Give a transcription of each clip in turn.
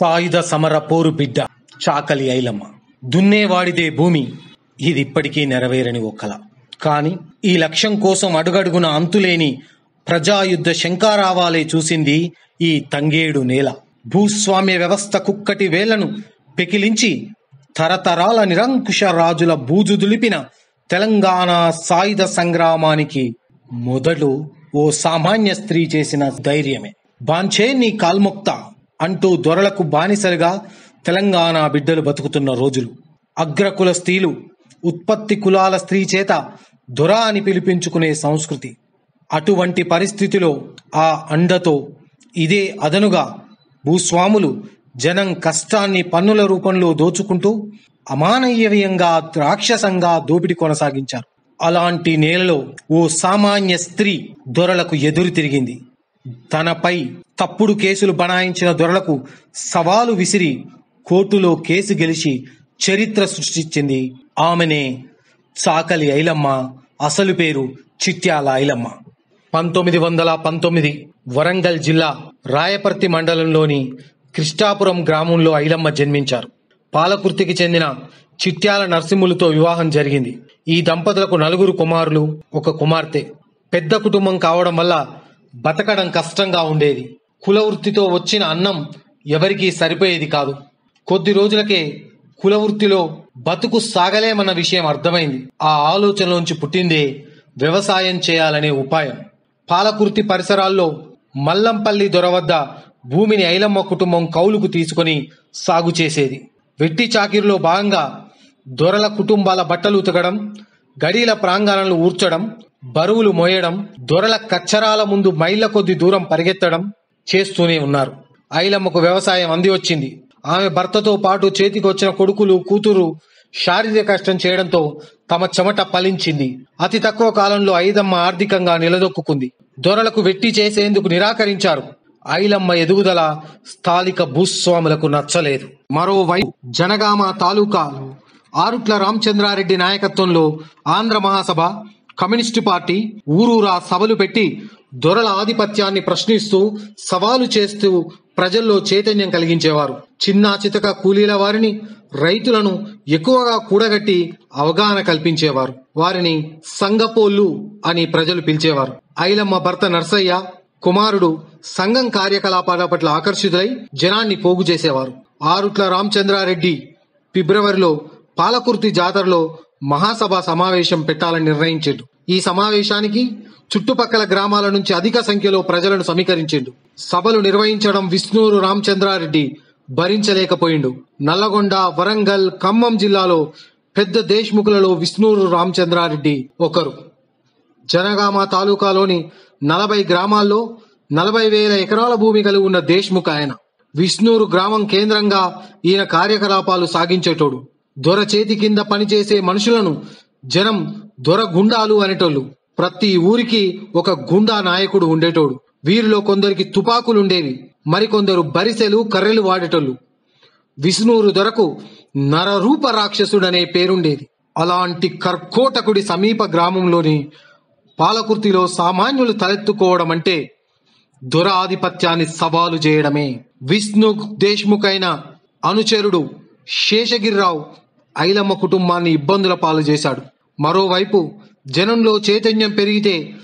సాయుధ సమర పోరు బిడ్డ చాకలి ఐలమ్మ. దున్నేవాడిదే భూమి. ఇది ఇప్పటికీ నెరవేరని ఒక్కల కానీ ఈ లక్ష్యం కోసం అడుగడుగున అంతులేని ప్రజాయుద్ధ శంకారావాలే చూసింది ఈ తంగేడు నేల. భూస్వామ్య వ్యవస్థ కుక్కటి వేళ్ళను పెకిలించి తరతరాల నిరంకుశ రాజుల బూజు దులిపిన తెలంగాణ సాయుధ సంగ్రామానికి మొదలు ఓ సామాన్య స్త్రీ చేసిన ధైర్యమే. బాంచే నీ కాల్ముక్త అంటూ దొరలకు బానిసలుగా తెలంగాణ బిడ్డలు బతుకుతున్న రోజులు. అగ్రకుల స్త్రీలు ఉత్పత్తి కులాల స్త్రీ చేత దొర అని పిలిపించుకునే సంస్కృతి. అటువంటి పరిస్థితిలో ఆ అండతో ఇదే అదనుగా భూస్వాములు జనం కష్టాన్ని పన్నుల రూపంలో దోచుకుంటూ అమానవీయంగా రాక్షసంగా దోపిడి కొనసాగించారు. అలాంటి నేలలో ఓ సామాన్య స్త్రీ దొరలకు ఎదురు తిరిగింది. తనపై తప్పుడు కేసులు బనాయించిన దొరలకు సవాలు విసిరి కోర్టులో కేసు గెలిచి చరిత్ర సృష్టించింది. ఆమెనే చాకలి ఐలమ్మ అసలు పేరు చిట్యాల ఐలమ్మ. పంతొమ్మిది వందల పంతొమ్మిది వరంగల్ జిల్లా రాయపర్తి మండలంలోని కృష్ణాపురం గ్రామంలో ఐలమ్మ జన్మించారు. పాలకుర్తికి చెందిన చిట్యాల నరసింహులతో వివాహం జరిగింది. ఈ దంపతులకు నలుగురు కుమారులు ఒక కుమార్తె. పెద్ద కుటుంబం కావడం వల్ల బతకడం కష్టంగా ఉండేది. కుల వృత్తితో వచ్చిన అన్నం ఎవరికీ సరిపోయేది కాదు. కొద్ది రోజులకే కుల వృత్తిలో బతుకు సాగలేమన్న విషయం అర్థమైంది. ఆ ఆలోచనలోంచి పుట్టిందే వ్యవసాయం చేయాలనే ఉపాయం. పాలకుర్తి పరిసరాల్లో మల్లంపల్లి దొర వద్ద భూమిని ఐలమ్మ కుటుంబం కౌలుకు తీసుకొని సాగు చేసేది. వెట్టి చాకిరిలో భాగంగా దొరల కుటుంబాల బట్టలు ఉతకడం గడీల ప్రాంగణాలను ఊర్చడం బరువులు మోయడం దొరల కచ్చరాల ముందు మైళ్ళ కొద్ది దూరం పరిగెత్తడం చేస్తూనే ఉన్నారు. ఐలమ్మకు వ్యవసాయం అంది వచ్చింది. ఆమె భర్తతో పాటు చేతికొచ్చిన కొడుకులు కూతురు శారీరక కష్టం చేయడంతో తమ చెమట ఫలించింది అతి తక్కువ కాలంలో ఐదమ్మ ఆర్థికంగా నిలదొక్కుంది దొరలకు వెట్టి చేసేందుకు నిరాకరించారు. ఐలమ్మ ఎదుగుదల స్థానిక భూస్వాములకు నచ్చలేదు. మరోవైపు జనగామ తాలూకా ఆరుట్ల రామచంద్రారెడ్డి నాయకత్వంలో ఆంధ్ర మహాసభ కమ్యూనిస్టు పార్టీ ఊరూరా సభలు పెట్టి దొరల ఆధిపత్యాన్ని ప్రశ్నిస్తూ సవాలు చేస్తూ ప్రజల్లో చైతన్యం కలిగించేవారు. చిన్న చితక కూలీల వారిని రైతులను ఎక్కువగా కూడగట్టి అవగాహన కల్పించేవారు. వారిని సంగపోళ్ళు అని ప్రజలు పిలిచేవారు. ఐలమ్మ భర్త నర్సయ్య కుమారుడు సంఘం కార్యకలాపాల పట్ల ఆకర్షితులై జనాన్ని పోగు చేసేవారు. ఆరుట్ల రామచంద్రారెడ్డి ఫిబ్రవరిలో పాలకుర్తి జాతరలో మహాసభ సమావేశం పెట్టాలని నిర్ణయించాడు. ఈ సమావేశానికి చుట్టుపక్కల గ్రామాల నుంచి అధిక సంఖ్యలో ప్రజలను సమీకరించిండు. సభలు నిర్వహించడం విష్ణూరు రామచంద్రారెడ్డి భరించలేకపోయిండు. నల్లగొండ వరంగల్ ఖమ్మం జిల్లాలో పెద్ద దేశ్ముఖులలో విష్ణూరు రామచంద్రారెడ్డి ఒకరు. జనగామ తాలూకాలోని నలభై గ్రామాల్లో నలభై వేల ఎకరాల భూమి కలిగి ఉన్న దేశ్ముఖ్ ఆయన. విష్ణూరు గ్రామం కేంద్రంగా ఈయన కార్యకలాపాలు సాగించేటోడు. దొర చేతి కింద పనిచేసే మనుషులను జనం దొర గుండాలు అనేటోళ్ళు. ప్రతి ఊరికి ఒక గుండా నాయకుడు ఉండేటోడు. వీరిలో కొందరికి తుపాకులుండేవి మరికొందరు బరిసెలు కర్రెలు వాడేటోళ్ళు. విష్ణూరు దొరకు నరరూప రాక్షసుడనే పేరుండేది. అలాంటి కర్కోటకుడి సమీప గ్రామంలోని పాలకుర్తిలో సామాన్యులు తలెత్తుకోవడం అంటే దొర ఆధిపత్యాన్ని సవాలు చేయడమే. విష్ణు దేశ్ముఖ్ అయిన అనుచరుడు శేషగిరిరావు ఐలమ్మ కుటుంబాన్ని ఇబ్బందుల పాలు చేశాడు. మరోవైపు జనంలో చైతన్యం పెరిగితే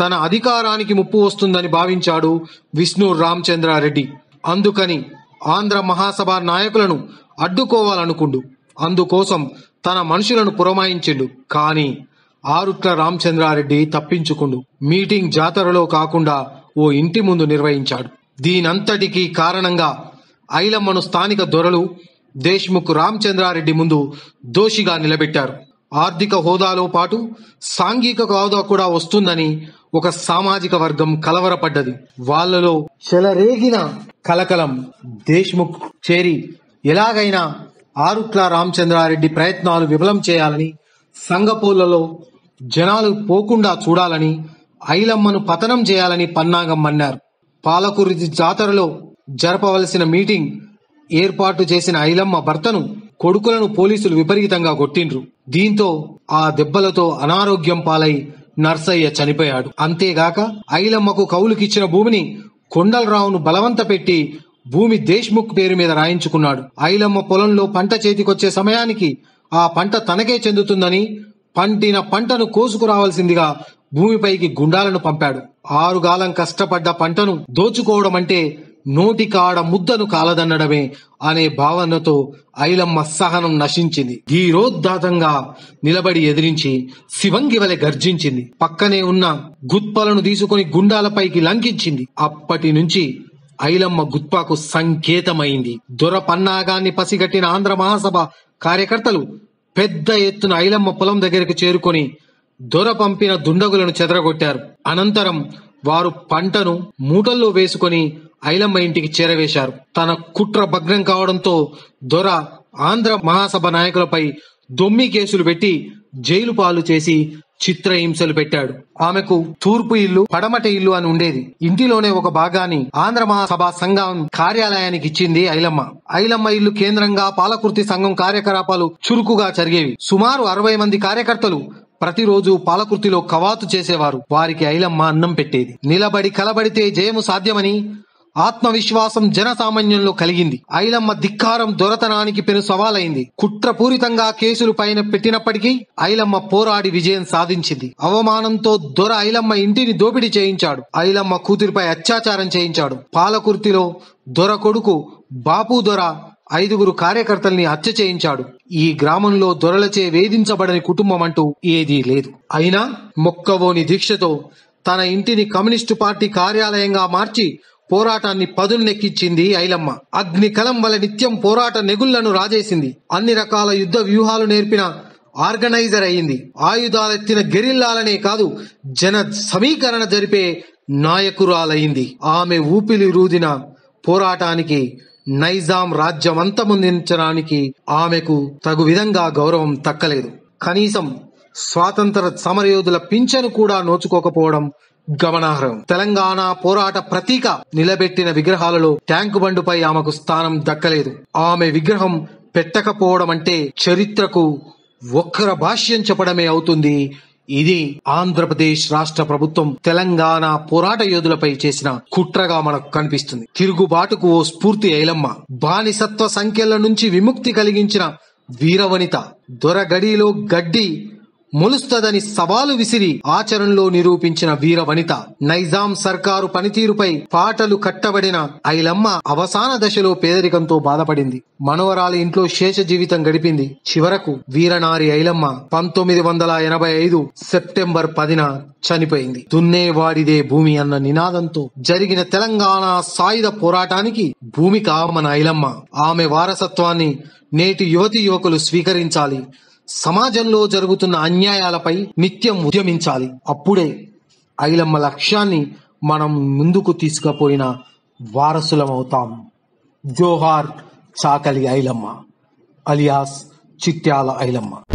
తన అధికారానికి ముప్పు వస్తుందని భావించాడు విష్ణు రామచంద్రారెడ్డి. అందుకని ఆంధ్ర మహాసభ నాయకులను అడ్డుకోవాలనుకుండు. అందుకోసం తన మనుషులను పురమాయించిండు. కానీ ఆరుట్ల రామచంద్రారెడ్డి తప్పించుకుండు. మీటింగ్ జాతరలో కాకుండా ఓ ఇంటి ముందు నిర్వహించాడు. దీనంతటికీ కారణంగా ఐలమ్మను స్థానిక దొరలు దేశ్ముఖ్ రామచంద్రారెడ్డి ముందు దోషిగా నిలబెట్టారు. ఆర్థిక హోదాలో పాటు సాంఘిక హోదా కూడా వస్తుందని ఒక సామాజిక వర్గం కలవరపడ్డది. వాళ్ళలో చెలరేగిన కలకలం దేశ్ముఖ్ చేరి ఎలాగైనా ఆరుట్ల రామచంద్రారెడ్డి ప్రయత్నాలు విఫలం చేయాలని సంగపూర్లలో జనాలు పోకుండా చూడాలని ఐలమ్మను పతనం చేయాలని పన్నాగం అన్నారు పాలకురి జాతరలో జరపవలసిన మీటింగ్ ఏర్పాటు చేసిన ఐలమ్మ భర్తను కొడుకులను పోలీసులు విపరీతంగా కొట్టిండ్రు. దీంతో ఆ దెబ్బలతో అనారోగ్యం పాలై నర్సయ్య చనిపోయాడు. అంతేగాక ఐలమ్మకు కౌలుకిచ్చిన భూమిని కొండలరావును బలవంత పెట్టి భూమి దేశ్ముఖ్ పేరు మీద రాయించుకున్నాడు. ఐలమ్మ పొలంలో పంట చేతికొచ్చే సమయానికి ఆ పంట తనకే చెందుతుందని పండిన పంటను కోసుకురావాల్సిందిగా భూమిపైకి గుండాలను పంపాడు. ఆరుగాలం కష్టపడ్డ పంటను దోచుకోవడం అంటే నోటి కాడ ముద్దను కాలదన్నడమే అనే భావనతో ఐలమ్మ సహనం నశించింది. ధీరోద్ధాతంగా నిలబడి ఎదిరించి శివంగి వలె గర్జించింది. పక్కనే ఉన్న గుత్పలను తీసుకుని గుండాలపైకి లంకించింది. అప్పటి నుంచి ఐలమ్మ గుత్పాకు సంకేతమైంది. దొర పన్నాగాన్ని పసిగట్టిన ఆంధ్ర మహాసభ కార్యకర్తలు పెద్ద ఎత్తున ఐలమ్మ పొలం దగ్గరకు చేరుకొని దొర పంపిన దుండగులను చెదరగొట్టారు. అనంతరం వారు పంటను మూటల్లో వేసుకొని ఐలమ్మ ఇంటికి చేరవేశారు. తన కుట్ర భగ్నం కావడంతో దొర ఆంధ్ర మహాసభ నాయకులపై దొమ్మి కేసులు పెట్టి జైలు పాలు చేసి చిత్రహింసలు పెట్టాడు. ఆమెకు తూర్పు ఇల్లు పడమట ఇల్లు అని ఉండేది. ఇంటిలోనే ఒక భాగాన్ని ఆంధ్ర మహాసభ సంఘం కార్యాలయానికి ఇచ్చింది ఐలమ్మ. ఐలమ్మ ఇల్లు కేంద్రంగా పాలకుర్తి సంఘం కార్యకలాపాలు చురుకుగా జరిగేవి. సుమారు అరవై మంది కార్యకర్తలు ప్రతిరోజు పాలకుర్తిలో కవాతు చేసేవారు. వారికి ఐలమ్మ అన్నం పెట్టేది. నిలబడి కలబడితే జయము సాధ్యమని ఆత్మవిశ్వాసం జనసామాన్యంలో కలిగింది. ఐలమ్మ ధిక్కారం దొరతనానికి పెను సవాలైంది. కుట్రపూరితంగా కేసులు పైన పెట్టినప్పటికీ ఐలమ్మ పోరాడి విజయం సాధించింది. అవమానంతో దొర ఐలమ్మ ఇంటిని దోపిడీ చేయించాడు. ఐలమ్మ కూతురిపై అత్యాచారం చేయించాడు. పాలకుర్తిలో దొర కొడుకు బాపు దొర ఐదుగురు కార్యకర్తల్ని హత్య చేయించాడు. ఈ గ్రామంలో దొరలచే వేధించబడని కుటుంబం అంటూ ఏదీ లేదు. అయినా మొక్కవోని దీక్షతో తన ఇంటిని కమ్యూనిస్టు పార్టీ కార్యాలయంగా మార్చి పోరాటాన్ని పదునెక్కించింది ఐలమ్మ. అగ్ని కలం వల్ల నిత్యం పోరాట నెగుళ్ళను రాజేసింది. అన్ని రకాల యుద్ధ వ్యూహాలు నేర్పిన ఆర్గనైజర్ అయింది. ఆయుధాలెత్తిన గెరిల్లాలనే కాదు జన సమీకరణ జరిపే నాయకురాలైంది ఆమె ఊపిలి రూదిన పోరాటానికి నైజాం రాజ్యం అంతమొందించడానికి ఆమెకు తగు విధంగా గౌరవం తక్కలేదు. కనీసం స్వాతంత్ర సమరయోధుల పింఛను కూడా నోచుకోకపోవడం గమనార్హం. తెలంగాణ పోరాట ప్రతీక నిలబెట్టిన విగ్రహాలలో ట్యాంకు బండుపై ఆమెకు స్థానం దక్కలేదు. ఆమె విగ్రహం పెట్టకపోవడం అంటే చరిత్రకు ఒక్కర భాష్యం చెప్పడమే అవుతుంది. ఇది ఆంధ్రప్రదేశ్ రాష్ట్ర ప్రభుత్వం తెలంగాణ పోరాట యోధులపై చేసిన కుట్రగా మనకు కనిపిస్తుంది. తిరుగుబాటుకు ఓ స్ఫూర్తి ఐలమ్మ. బానిసత్వ సంఖ్యల నుంచి విముక్తి కలిగించిన వీరవనిత. దొరగడిలో గడ్డి మొలుస్తదని సవాలు విసిరి ఆచరణలో నిరూపించిన వీర వనిత నైజాం సర్కారు పనితీరుపై పాటలు కట్టబడిన ఐలమ్మ అవసాన దశలో పేదరికంతో బాధపడింది. మనవరాలి ఇంట్లో శేష జీవితం గడిపింది. చివరకు వీరనారి ఐలమ్మ పంతొమ్మిది వందల ఎనభై ఐదు సెప్టెంబర్ పదిన చనిపోయింది. దున్నేవాడిదే భూమి అన్న నినాదంతో జరిగిన తెలంగాణ సాయుధ పోరాటానికి భూమిక మన ఐలమ్మ. ఆమె వారసత్వాన్ని నేటి యువతి యువకులు స్వీకరించాలి. సమాజంలో జరుగుతున్న అన్యాయాలపై నిత్యం ఉద్యమించాలి. అప్పుడే ఐలమ్మ లక్ష్యాన్ని మనం ముందుకు తీసుకుపోయిన వారసులమవుతాం. జోహార్ చాకలి ఐలమ్మ అలియాస్ చిట్యాల ఐలమ్మ.